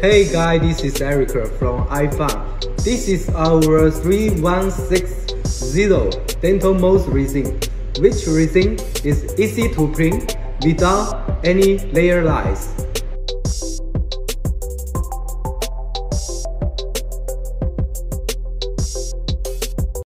Hey guys, this is Erica from iFun. This is our 3160 dental mold resin, which resin is easy to print without any layer lines.